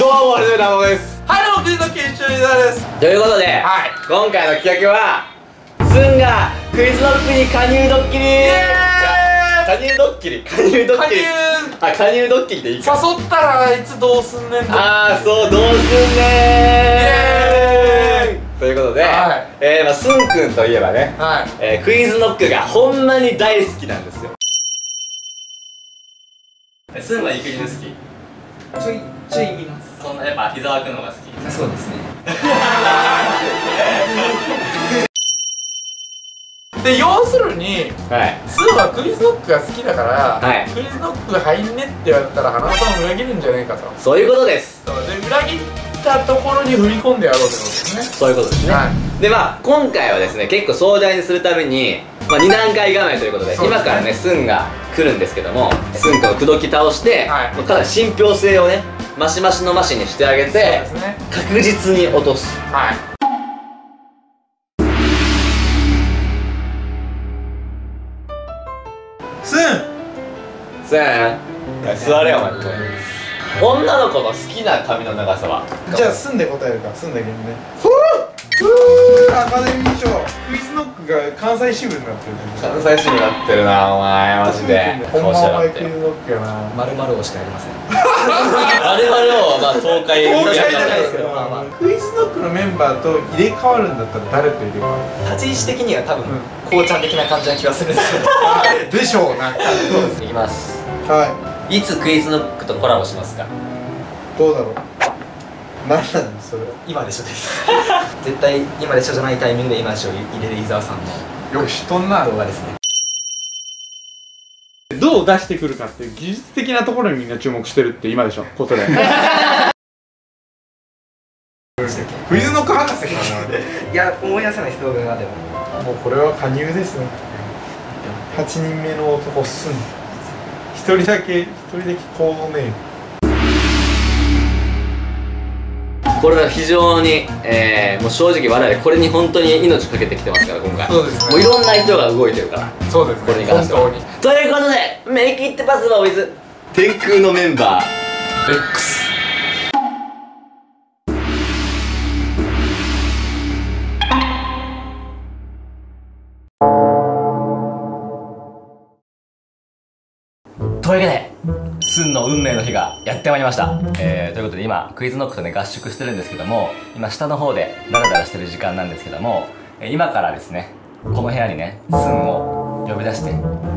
どうも、はじめたもです。はい、どうも、クイズの研修リーダーです。ということで、はい。今回の企画は、スンがクイズノックに加入ドッキリ加入ドッキリ？加入ドッキリ？加あ、加入ドッキリでいいか誘ったらあいつどうすんねんと。あー、そう、どうすんねイエーということで、はいえー、まあ、スンくんといえばね、はい。えー、クイズノックがほんまに大好きなんですよ。えスンは育児好きちょいちょい見ますそんなやっぱ膝湧くのが好き。そうですね。で、要するに、はい。スーはクイズノックが好きだから、はい。クイズノックが入んねって言われたら、花さんを裏切るんじゃないかと。そういうことです。そう。で、裏切ったところに踏み込んでやろうってことですね。そういうことですね、はでまあ今回はですね結構壮大にするために、まあ、2段階構えということでね。今からねスンが来るんですけどもスン君を口説き倒して、はい。もうかなり信憑性をねマシマシのマシにしてあげてね。確実に落とすはい。スンスン座れよお前女の子の好きな髪の長さは？じゃあ、住んで答えるか、住んでけどね。アカデミー賞クイズノックが関西支部になってるね。関西市になってるなお前マジでほんまお前クイズノックやな。丸々をしかやりませんあれはをまあ東海東海じゃないですけけどまあまあクイズノックのメンバーと入れ替わるんだったら誰と入れ替わる立ち位置的には多分こうちゃん的な感じな気がするんですけどでしょうな。そうですいきますはいつクイズノックとコラボしますか？い。どうだろう。何なんですそれ。今でしょです 絶対今でしょじゃないタイミングで今でしょ入れる伊沢さんのよく知っとんな。動画ですねどう出してくるかっていう技術的なところにみんな注目してるって今でしょことでクイズノック博士か いや思い出せないです動画がでもな。もうこれは加入ですね。八人目の男すん。一人だけ一人だけ行動ね。これは非常に、えーもう正直我々これに本当に命かけてきてますから今回。そうですね。もういろんな人が動いてるからそうですこれに関しては。本当に。ということでメイキットパスはウィズ天空のメンバー。X いうわけで、スンの運命の日がやってまいりました。えー、ということで今、クイズノックとね、合宿してるんですけども、今下の方でダラダラしてる時間なんですけども、えー今からですね、この部屋にね、スンを呼び出して、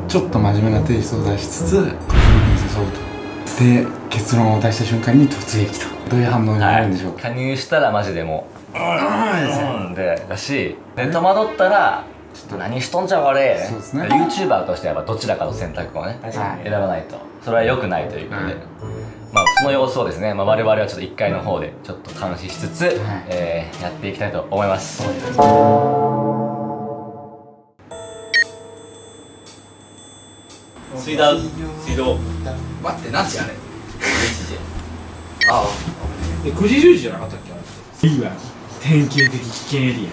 ちょっと真面目なテイストを出しつつ誘うと。で結論を出した瞬間に突撃と。どういう反応になるんでしょうか、加入したらマジでもう、うん、うんで、だし、で、戸惑ったら、ちょっと何しとんじゃん俺そうですね YouTuber としてはやっぱどちらかの選択をね、はい選ばないとそれは良くないということで、はい。まあその様子をですね、まあ、我々はちょっと1階の方でちょっと監視しつつ、い。えーやっていきたいと思います。水道水道。待って何時あれえ9時10時じゃなかったっけ？いいわ。典型的危険エリ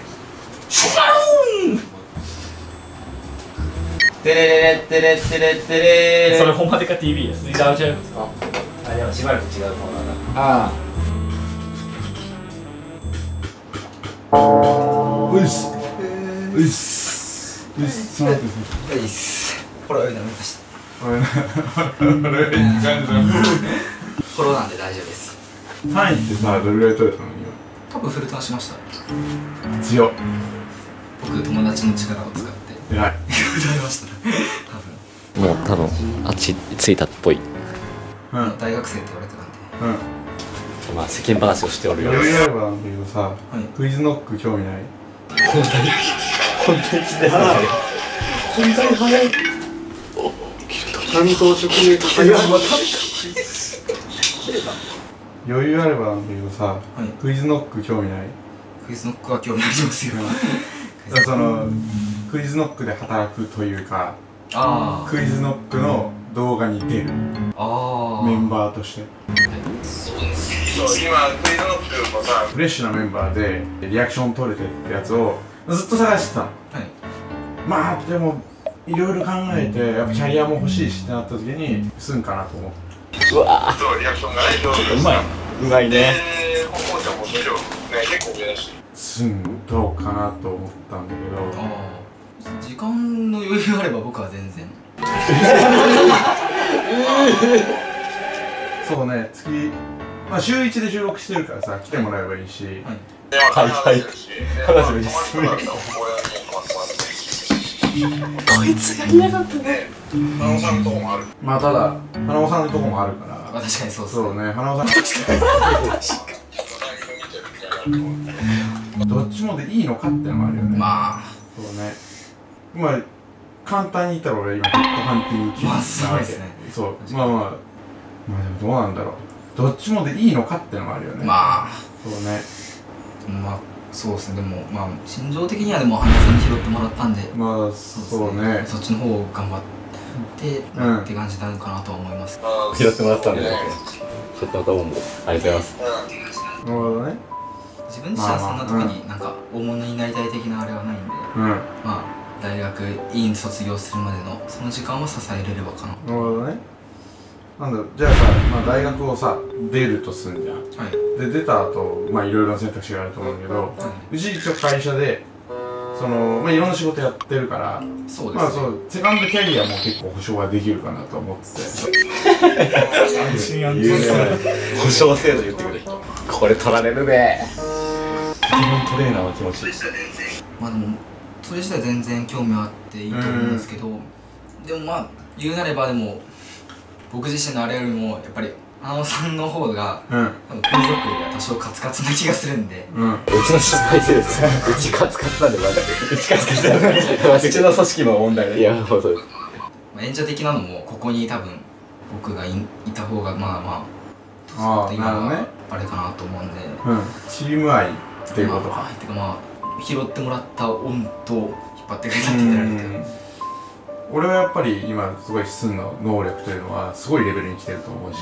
テレレレテレテレテレそれほんまでか TV や水道ちゃうあでもしばらく違う方だああうっすうっすうっすちょっと待ってくださいいいっすフォロー読みました俺ねフォローなんで大丈夫です単位ってさどれぐらい取れたの今多分フルターしました強僕友達の力を使って偉い。歌いました多分もう多分あっち着いたっぽい。うんうん大学生って言われてたんで。まあ世間話をしておるようです。余裕あればなんだけどさ、い。クイズノック興味ない？担当直撃早い。余裕あればなんだけどさ、い。クイズノック興味ない？クイズノックは興味ありますよ。そのクイズノックで働くというかあクイズノックの動画に出るああメンバーとして。そう今クイズノックもさフレッシュなメンバーでリアクション取れてってやつをずっと探してたの。はい。まあでもいろいろ考えてやっぱキャリアも欲しいしってなった時にすんかなと思って。うわ。うまいなうまい。ね。スンどうかなと思ったんだけど時間の余裕あれば僕は全然。そうね月まあ週1で収録してるからさ来てもらえばいいし、はい。はい話めっちゃ進むこいつがいなかったねまあただ花尾さんのとこもあるから。まあ確かにそうそうね花尾さん。どっちもでいいのかってのもあるよね。まあ。そうねまあ簡単に言ったら俺今ヘッドハンティング中まあそうですね。そう。まあまあ。まあでもどうなんだろう。どっちもでいいのかってのもあるよね。まあ。そうね。まあそうですね。でもまあ心情的にはでも花さんに拾ってもらったんで。まあそそうですね。そっちの方を頑張って、うん。って感じなのかなとは思います。拾ってもらったんでちょっと頭もありがとうございます。なるほどね。自分自身はそんな時になんか大物になりたい的なあれはないんで、うん。なるまあ大学院卒業するまでのその時間は支えれればかな。ほどね。なんだじゃあさ、まあ、大学をさ出るとすんじゃん。はい。で出た後まあいろいろな選択肢があると思うんだけどはうち一応会社でそのまあいろんな仕事やってるからいそうですね、まあそうセカンドキャリアも結構保証はできるかなと思ってて。安心安言う全ね保証制度言ってくる人これ取られるねポケモントレーナーの気持ち。まあでもそれ自体全然興味はあっていいと思うんですけど、でもまあ言うなればでも僕自身のあれよりもやっぱり花尾さんの方がうん。多分風俗よりは多少カツカツな気がするんで。うん。うちの失敗してるうちカツカツなんで。マジでうちカツカツなんで。うちの組織の問題いやもうそうまあ、演者的なのもここに多分僕がいいた方がまあまああー今なるほどね。あれかなと思うんで。うん。チーム愛っていうことか。まあはいてかまあ拾ってもらった恩と引っ張ってくれたうって言ってられて。ん。俺はやっぱり今すごいスンの能力というのはすごいレベルに来てると思うし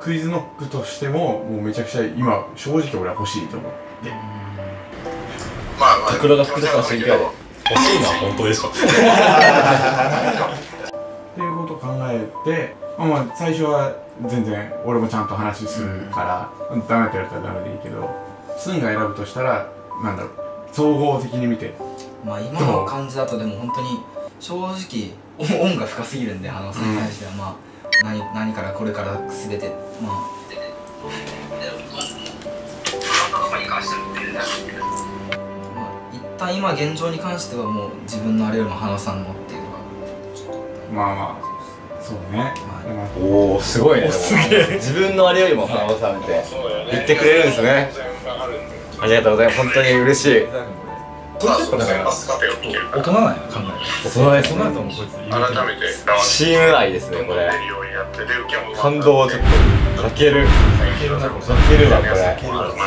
クイズノックとしてももうめちゃくちゃ今正直俺は欲しいと思う袋が複雑な心境で欲しいのは本当でしょっていうことを考えて、まあ、まあ最初は全然俺もちゃんと話するから、ダメって言われたらダメでいいけどスンが選ぶとしたらなんだろう総合的に見て。まあ今の感じだとでも本当に正直お恩が深すぎるんで花尾さんに対しては、まあ何何からこれから全て。まあまあ一旦今現状に関してはもう自分のあれよりも花尾さんのっていうのがまあまあそうね、おおすごいね。自分のあれよりも花尾さんって言ってくれるんですねありがとうございます。本当に嬉しい。これ結構だか。ら大人なんや。な考え大人。です大人。だと思うこいつ改めてチーム愛ですねこれ感動をちょっと泣けるいけるなこれ泣けるわこれ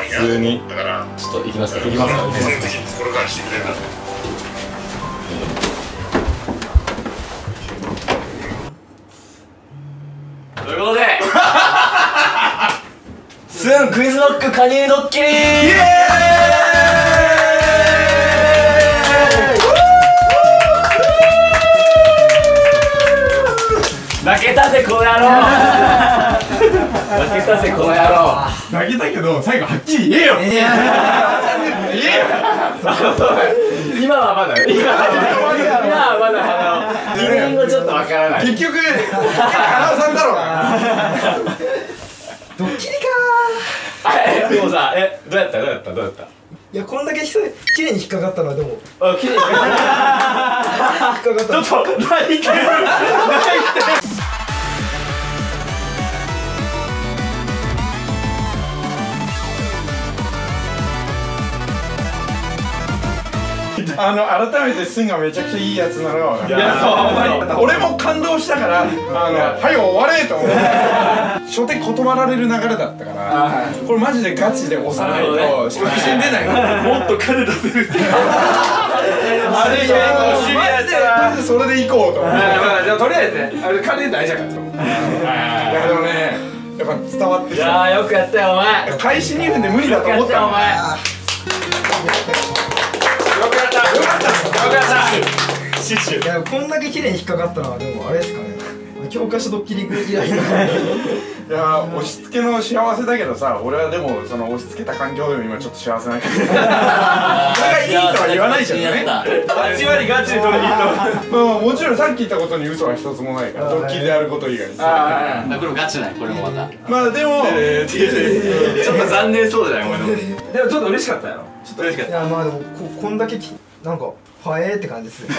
普通にちょっと行きますか行きますかこれからしてくれるということでスンクイズノック加入ドッキリ。負けたぜこの野郎。負けたぜこの野郎。投げたけど最後はっきり言えよ。今はまだ。今はまだ。あのちょっとわからない。結局花尾さんだろうなえ でもさえどうやった？どうやった？どうやった？いやこんだけ綺麗に引っかかったのはでも。あ綺麗に 引っかかった。ちょっと何言ってる？あの改めてスンがめちゃくちゃいいやつなのいやそう。俺も感動したからあのはい終われと思って初手断られる流れだったからこれマジでガチで押さないと確信出ない。のもっと金出せるってあれマジでマジでそれでいこうと思ってじゃあとりあえずねあれ金大事だからいやでもねやっぱ伝わっていきたやーよくやったよお前開始2分で無理だと思ったのよくやったよお前いやこんだけ綺麗に引っかかったのはでもあれですかね教科書ドッキリ以来のいや押し付けの幸せだけどさ俺はでもその押し付けた環境でも今ちょっと幸せな感じそれが いいとは言わないじゃんね。8割ガチで取りに行った。まあもちろんさっき言ったことに嘘は一つもないからドッキリであること以外に。さこれもガチないこれもまた。まあでも ちょっと残念そうじゃないでもちょっと嬉しかったやろちょっと嬉しかっいやまあでもここんだけきなんかはえーって感じですね。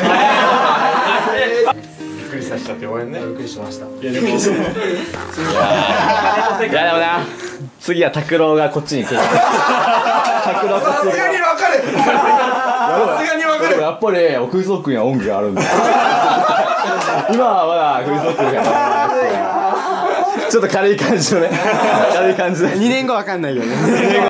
びっくりさせちゃってごめんね。びっくりしました。たいやでもな次は拓郎がこっちに来る。拓郎さすがに分かれさすがに分かれやっぱりクイズノックには恩義があるんだ今はまだクイズノックがちょっと軽い感じのね。軽い感じで2年後わかんないよね